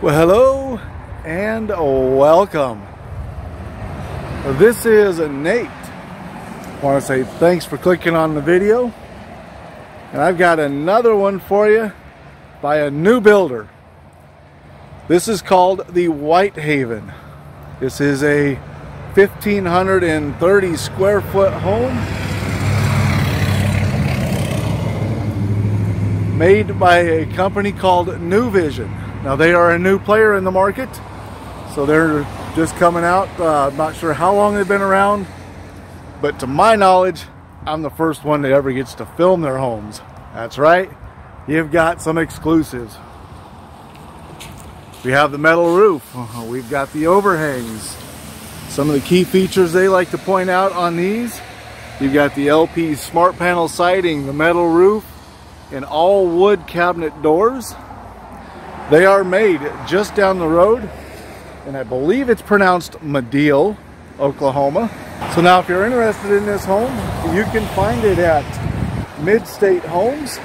Well, hello and welcome. This is Nate. I want to say thanks for clicking on the video. And I've got another one for you by a new builder. This is called the Whitehaven. This is a 1,530 square foot home made by a company called New Vision. Now they are a new player in the market, so they're just coming out. Uh, I'm not sure how long they've been around, but to my knowledge, I'm the first one that ever gets to film their homes. That's right, you've got some exclusives. We have the metal roof, we've got the overhangs. Some of the key features they like to point out on these, you've got the LP smart panel siding, the metal roof, and all wood cabinet doors. They are made just down the road, and I believe it's pronounced Madill, Oklahoma. So now if you're interested in this home, you can find it at Mid-State Homes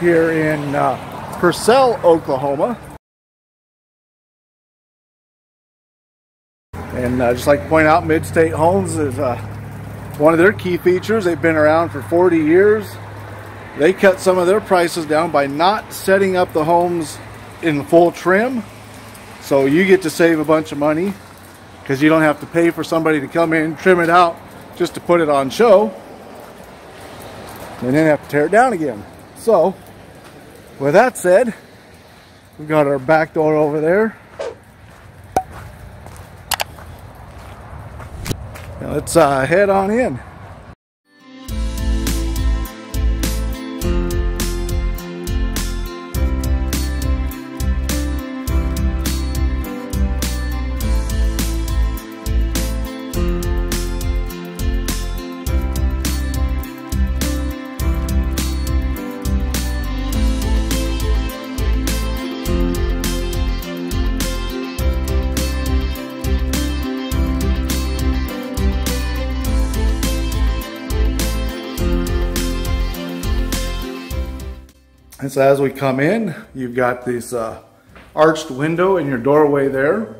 here in uh, Purcell, Oklahoma. And uh, just like to point out, Mid-State Homes is uh, one of their key features. They've been around for 40 years. They cut some of their prices down by not setting up the homes in full trim. So you get to save a bunch of money because you don't have to pay for somebody to come in, trim it out just to put it on show and then have to tear it down again. So with that said, we've got our back door over there. Now let's uh, head on in. And so as we come in, you've got this uh, arched window in your doorway there.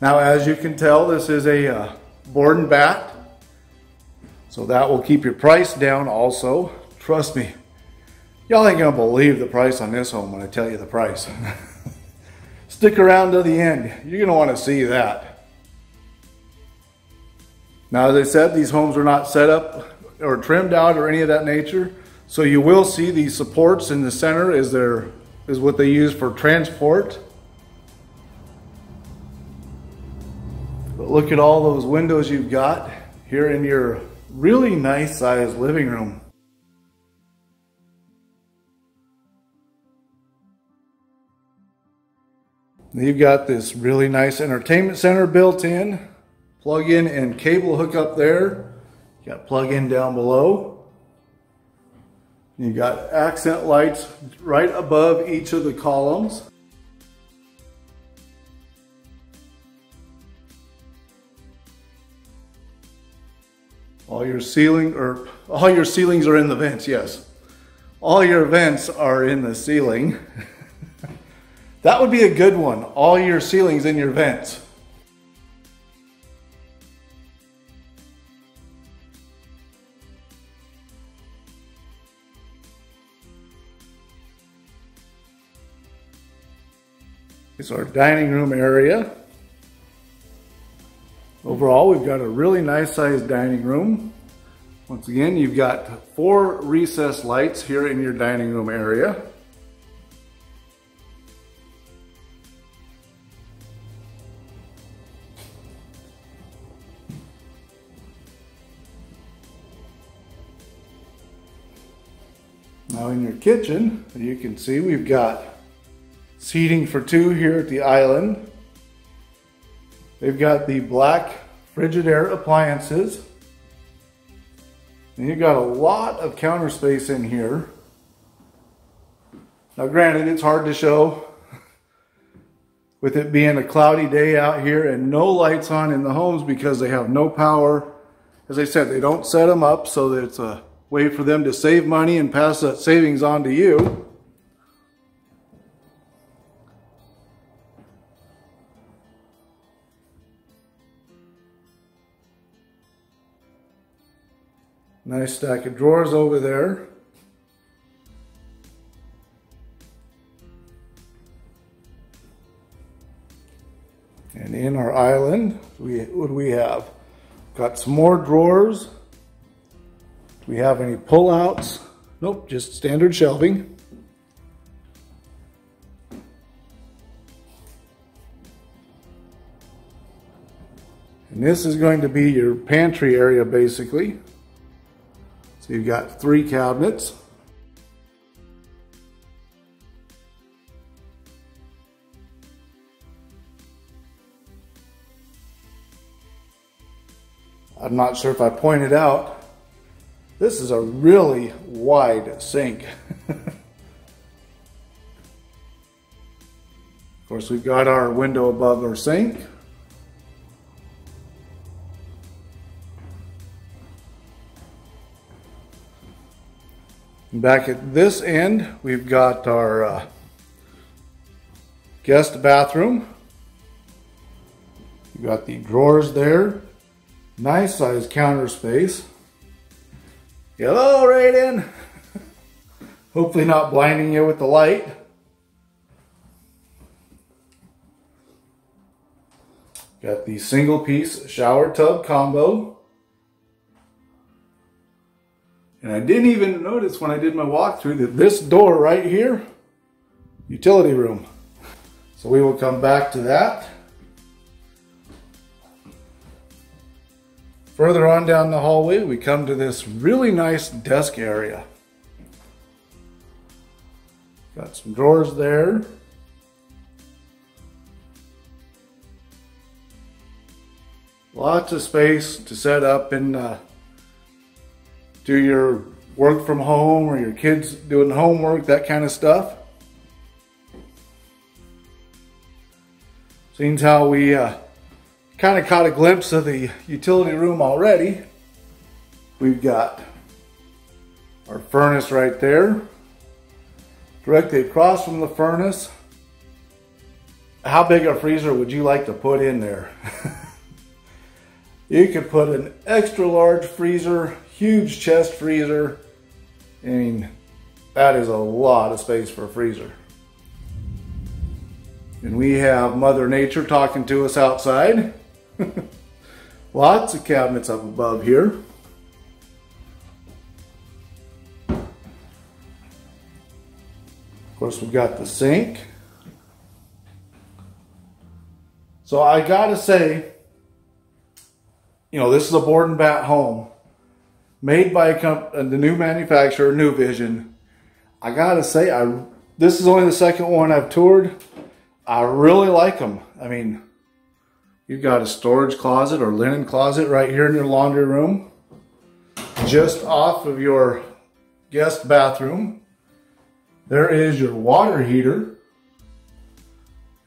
Now, as you can tell, this is a uh, board and bat. So that will keep your price down also. Trust me, y'all ain't gonna believe the price on this home when I tell you the price. Stick around to the end. You're gonna wanna see that. Now, as I said, these homes are not set up or trimmed out or any of that nature. So you will see these supports in the center is their is what they use for transport. But look at all those windows you've got here in your really nice sized living room. You've got this really nice entertainment center built in, plug in and cable hookup there. You got plug in down below. You got accent lights right above each of the columns. All your ceiling or all your ceilings are in the vents, yes. All your vents are in the ceiling. that would be a good one. All your ceilings in your vents. Is our dining room area. Overall, we've got a really nice sized dining room. Once again, you've got four recessed lights here in your dining room area. Now in your kitchen, you can see we've got seating for two here at the island. They've got the black Frigidaire appliances. And you've got a lot of counter space in here. Now granted, it's hard to show with it being a cloudy day out here and no lights on in the homes because they have no power. As I said, they don't set them up so that it's a way for them to save money and pass that savings on to you. Nice stack of drawers over there. And in our island, we, what do we have? Got some more drawers. Do we have any pullouts? Nope, just standard shelving. And this is going to be your pantry area basically. So you've got three cabinets. I'm not sure if I pointed out, this is a really wide sink. of course, we've got our window above our sink. Back at this end, we've got our uh, guest bathroom. You've got the drawers there. Nice size counter space. Hello, Raiden. Hopefully not blinding you with the light. Got the single piece shower tub combo. And I didn't even notice when I did my walkthrough that this door right here, utility room. So we will come back to that. Further on down the hallway, we come to this really nice desk area. Got some drawers there. Lots of space to set up and uh, do your work from home or your kids doing homework, that kind of stuff. Seems how we uh, kind of caught a glimpse of the utility room already. We've got our furnace right there. Directly across from the furnace. How big a freezer would you like to put in there? you could put an extra large freezer, huge chest freezer. I mean, that is a lot of space for a freezer. And we have Mother Nature talking to us outside. Lots of cabinets up above here. Of course, we've got the sink. So I gotta say, you know, this is a board and bat home made by comp- uh, the new manufacturer, New Vision. I gotta say, I this is only the second one I've toured. I really like them. I mean, You've got a storage closet or linen closet right here in your laundry room. Just off of your guest bathroom. There is your water heater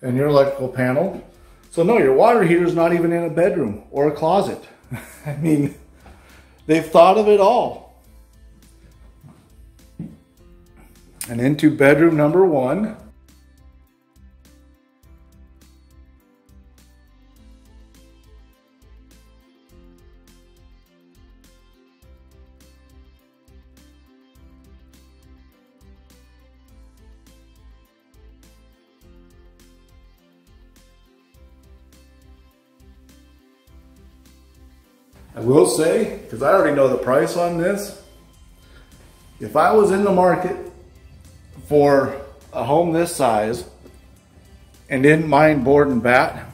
and your electrical panel. So no, your water heater is not even in a bedroom or a closet. I mean, they've thought of it all. And into bedroom number one, I will say, because I already know the price on this, if I was in the market for a home this size and didn't mind board and bat,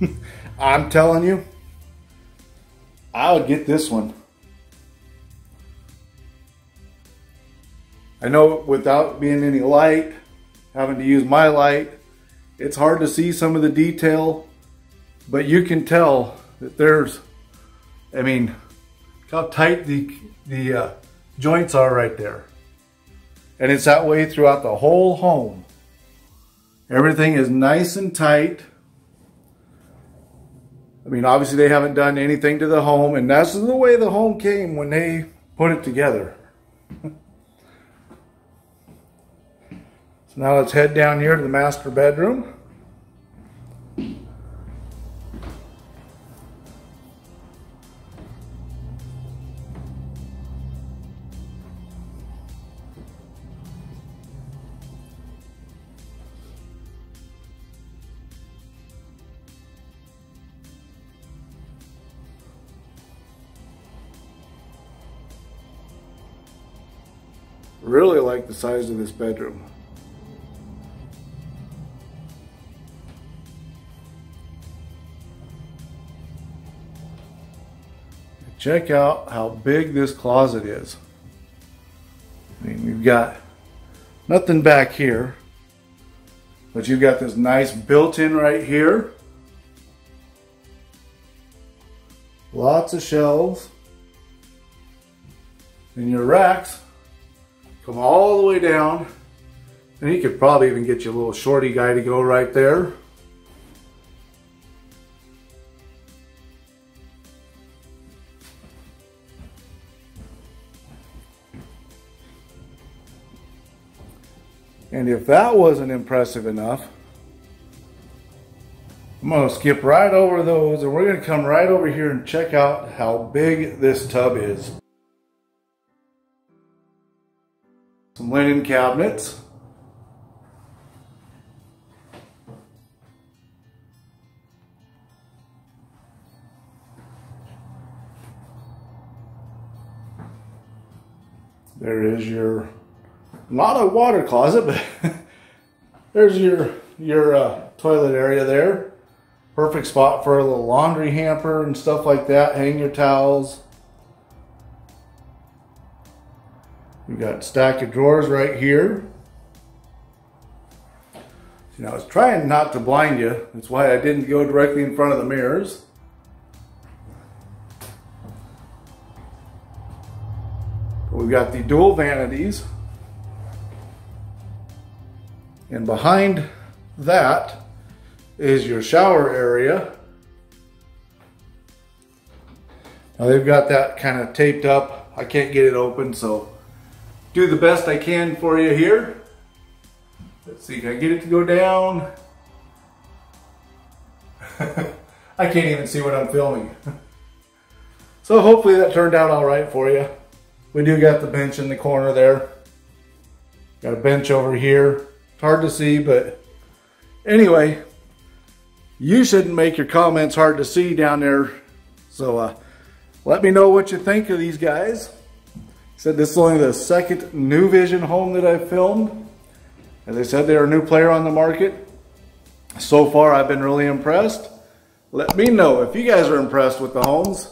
I'm telling you, I would get this one. I know without being any light, having to use my light, it's hard to see some of the detail, but you can tell that there's I mean, how tight the, the uh, joints are right there. And it's that way throughout the whole home. Everything is nice and tight. I mean, obviously they haven't done anything to the home, and that's the way the home came when they put it together. so now let's head down here to the master bedroom. Really like the size of this bedroom. Check out how big this closet is. I mean, you've got nothing back here, but you've got this nice built-in right here. Lots of shelves. And your racks come all the way down. And you could probably even get you a little shorty guy to go right there. And if that wasn't impressive enough, I'm to skip right over those and we're going to come right over here and check out how big this tub is. Some linen cabinets. There is your not a water closet, but there's your your uh, toilet area there. Perfect spot for a little laundry hamper and stuff like that. Hang your towels. We've got a stack of drawers right here. Now I was trying not to blind you. That's why I didn't go directly in front of the mirrors. But we've got the dual vanities. And behind that is your shower area. Now they've got that kind of taped up. I can't get it open, so do the best I can for you here. Let's see, can I get it to go down? I can't even see what I'm filming. so hopefully that turned out all right for you. We do got the bench in the corner there. Got a bench over here. It's hard to see, but anyway, you shouldn't make your comments hard to see down there. So uh, let me know what you think of these guys. Said this is only the second New Vision home that I've filmed. As I said, they're a new player on the market. So far, I've been really impressed. Let me know if you guys are impressed with the homes.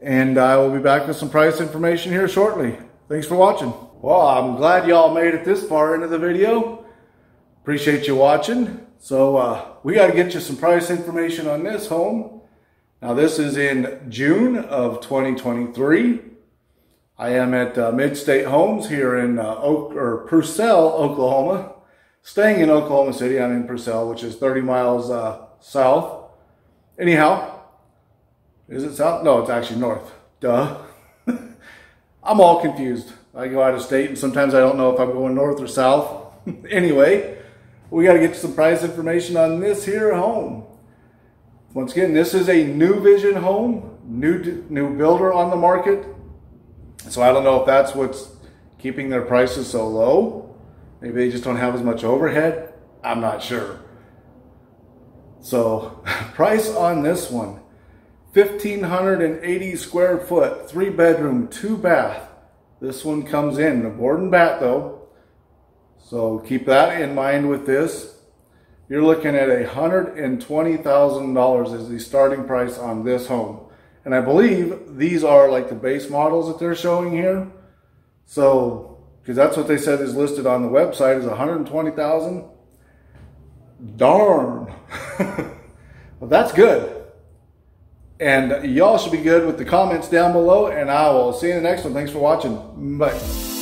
And I will be back with some price information here shortly. Thanks for watching. Well, I'm glad y'all made it this far into the video. Appreciate you watching. So uh, we got to get you some price information on this home. Now this is in June of 2023. I am at uh, Midstate Homes here in uh, Oak or Purcell, Oklahoma. Staying in Oklahoma City, I'm in Purcell, which is 30 miles uh, south. Anyhow, is it south? No, it's actually north. Duh. I'm all confused. I go out of state and sometimes I don't know if I'm going north or south. anyway, we got to get some price information on this here home. Once again, this is a new vision home, new new builder on the market. So I don't know if that's what's keeping their prices so low. Maybe they just don't have as much overhead. I'm not sure. So price on this one, 1,580 square foot, three bedroom, two bath. This one comes in, a board and bat though. So keep that in mind with this. You're looking at $120,000 as the starting price on this home. And I believe these are like the base models that they're showing here. So, because that's what they said is listed on the website is 120,000. Darn. well, that's good. And y'all should be good with the comments down below. And I will see you in the next one. Thanks for watching. Bye.